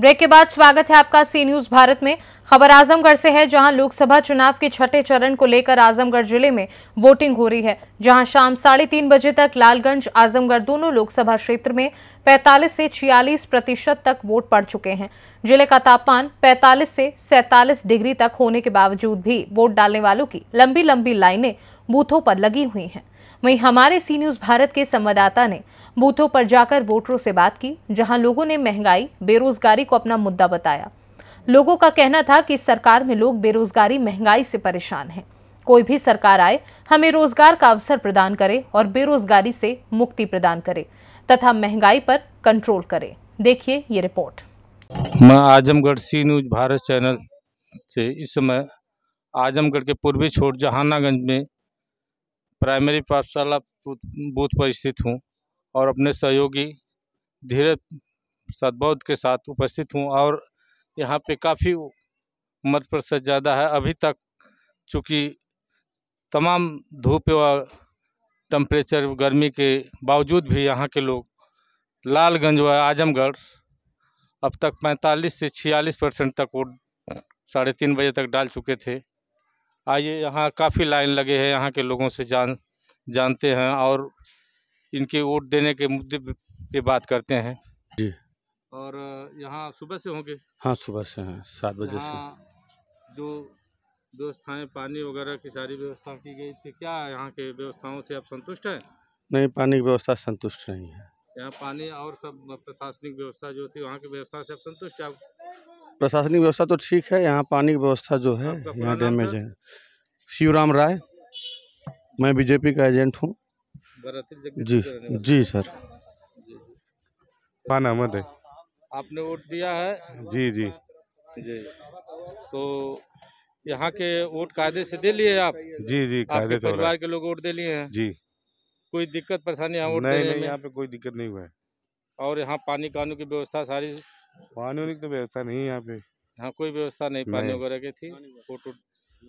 Break के बाद स्वागत है आपका सी न्यूज़ भारत में। खबर आजमगढ़ से है, जहाँ लोकसभा चुनाव के छठे चरण को लेकर आजमगढ़ ज़िले में वोटिंग हो रही है, जहाँ शाम साढ़े तीन बजे तक लालगंज, आजमगढ़ दोनों लोकसभा क्षेत्र में 45 से 46 प्रतिशत तक वोट पड़ चुके हैं। ज़िले का तापमान 45 से 47 डिग्री तक होने के बावजूद भी वोट डालने वालों की लंबी लंबी लाइनें बूथों पर लगी हुई हैं। वहीं हमारे सी न्यूज़ भारत के संवाददाता ने बूथों पर जाकर वोटरों से बात की, जहाँ लोगों ने महँगाई, बेरोजगारी को अपना मुद्दा बताया। लोगों का कहना था कि सरकार में लोग बेरोजगारी, महँगाई से परेशान हैं। कोई भी सरकार आए, हमें रोज़गार का अवसर प्रदान करे और बेरोजगारी से मुक्ति प्रदान करे, तथा महँगाई पर कंट्रोल करे। देखिए ये रिपोर्ट। मैं Azamgarh C news Bharat channel से इस समय आजमगढ़ के पूर्वी छोर जहानागंज में प्राइमरी पाठशाला बूथ- पर स्थित हूँ और अपने सहयोगी धीरज सदबौद्ध के साथ उपस्थित हूँ और यहाँ पे काफ़ी मत प्रतिशत ज़्यादा है। अभी तक चूँकि तमाम धूप व टेम्परेचर गर्मी के बावजूद भी यहाँ के लोग लालगंज व आजमगढ़ अब तक 45 से 46 परसेंट तक वोट साढ़े तीन बजे तक डाल चुके थे। आइए यहाँ काफ़ी लाइन लगे हैं यहाँ के लोगों से जान जानते हैं और इनके वोट देने के मुद्दे पे- बात करते हैं। जी। और यहाँ सुबह से होंगे? हाँ सुबह से हैं सात बजे से। जो व्यवस्थाएँ पानी वगैरह की सारी व्यवस्था की गई थी क्या यहाँ के व्यवस्थाओं से आप संतुष्ट हैं? नहीं पानी की व्यवस्था संतुष्ट नहीं है। यहाँ पानी और सब प्रशासनिक व्यवस्था जो थी वहाँ की व्यवस्था से आप संतुष्ट हैं? आप प्रशासनिक व्यवस्था तो ठीक है यहाँ पानी की व्यवस्था जो है यहाँ डैमेज है। शिवराम राय मैं बीजेपी का एजेंट हूँ। जी। जी सर। खान अहमद है। आपने वोट दिया है? जी जी। जी। तो यहाँ के वोट कायदे से दे लिए आप? जी जी कायदे से परिवार के लोग वोट दे लिए हैं? जी। कोई दिक्कत परेशानी यहाँ वोट नहीं देने नहीं में? यहाँ पे कोई दिक्कत नहीं हुआ है। और यहाँ पानी कानून की व्यवस्था सारी पानी वानी की तो व्यवस्था नहीं है यहाँ पे। यहाँ कोई व्यवस्था नहीं पानी वगैरह की थी वोट वोट-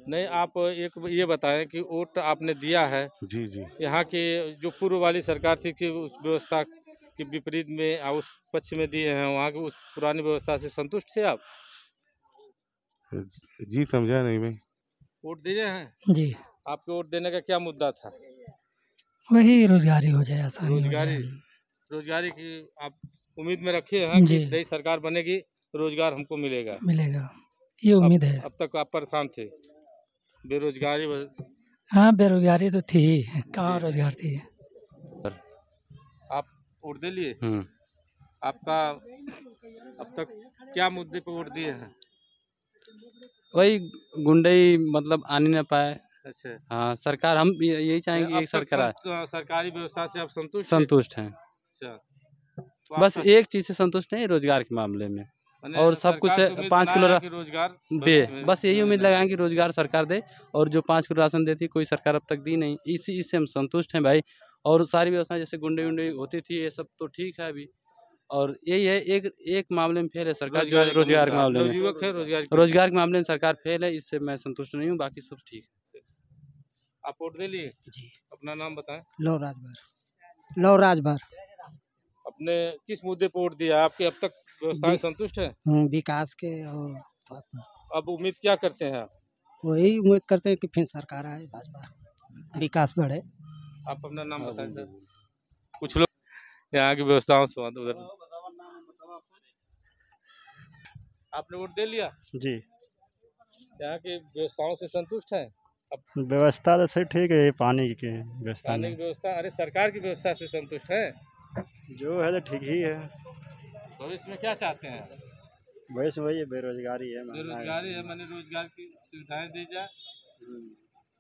नहीं आप एक ये बताएँ कि वोट आपने दिया है। जी जी। यहाँ की जो पूर्व वाली सरकार थी कि उस व्यवस्था के विपरीत में आ, उस पक्ष में दिए हैं वहाँ की उस पुरानी व्यवस्था से संतुष्ट थे आप? जी समझा नहीं मैं। वोट दिए हैं? जी। आपके वोट देने का क्या मुद्दा था? वही रोजगारी हो जाए आसानी रोजगारी? जाए। रोजगारी की आप उम्मीद में रखे हैं कि नई सरकार बनेगी रोज़गार हमको मिलेगा। मिलेगा। ये उम्मीद है। अब तक आप परेशान थे? बेरोजगारी हाँ बेरोजगारी तो थी कहाँ रोज़गार थी? आप वोट दे लिए? हम्म। आपका अब तक क्या मुद्दे पे वोट दिए हैं? वही गुंडई मतलब आने ना पाए। अच्छा। हाँ सरकार हम यही चाहेंगे सरकार सरकारी व्यवस्था से आप संतुष्ट संतुष्ट हैं। अच्छा। बस एक चीज़ से संतुष्ट नहीं रोज़गार के मामले में। और सब कुछ पाँच किलो रोज़गार दे बस यही उम्मीद। लगाएँ कि रोज़गार सरकार दे और जो पाँच किलो राशन देती कोई सरकार अब तक दी नहीं। इसी इससे हम संतुष्ट हैं भाई। और सारी व्यवस्था जैसे गुंडे उंडे होती थी ये सब तो ठीक है अभी। और यही है एक एक मामले में फेल है सरकार जो है रोज़गार के मामले में। है रोज़गार रोज़गार के मामले में सरकार फेल है इससे मैं संतुष्ट नहीं हूँ बाकी सब ठीक है। आप वोट दे लिए? जी। अपना नाम बताएँ। लो राजभर। लो राजभर। अपने किस मुद्दे पे वोट दिया? आपके अब तक व्यवस्थाएँ बि- संतुष्ट है? विकास के और अब उम्मीद क्या करते हैं आप? वही उम्मीद करते हैं कि फिर सरकार आए भाजपा विकास बढ़े। आप अपना नाम बताएँ सर। कुछ लोग यहाँ की व्यवस्थाओं से उधर। आपने वोट दे लिया? जी। यहाँ की व्यवस्थाओं से संतुष्ट है? व्यवस्था तो सही ठीक है पानी की व्यवस्था पानी की व्यवस्था अरे सरकार की व्यवस्था से संतुष्ट है? जो है तो ठीक ही है। भविष्य में क्या चाहते हैं? वैसे वही है, बेरोजगारी है बेरोजगारी है मैंने रोज़गार की सुविधाएँ दी जाए।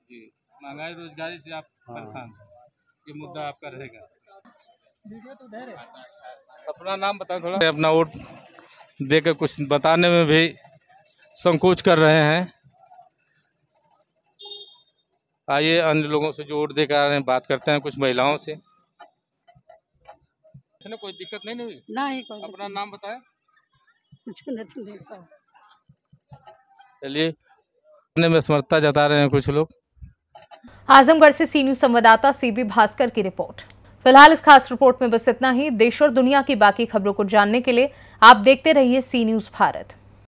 जी महँगाई रोजगारी से आप हाँ। परेशान हैं। ये मुद्दा आपका रहेगा। अपना नाम बताएँ थोड़ा। अपना वोट देकर कुछ बताने में भी संकोच कर रहे हैं। आइए अन्य लोगों से जो वोट देकर आ रहे हैं बात करते हैं कुछ महिलाओं से। इसमें कोई दिक्कत नहीं हुई नहीं कोई अपना नाम बताएँ। कुछ नहीं नहीं सब चलिए अपने में समर्थता जता रहे हैं कुछ लोग। आजमगढ़ से सी न्यूज़ संवाददाता सीबी भास्कर की रिपोर्ट। फ़िलहाल इस खास रिपोर्ट में बस इतना ही। देश और दुनिया की बाकी खबरों को जानने के लिए आप देखते रहिए सी न्यूज़ भारत।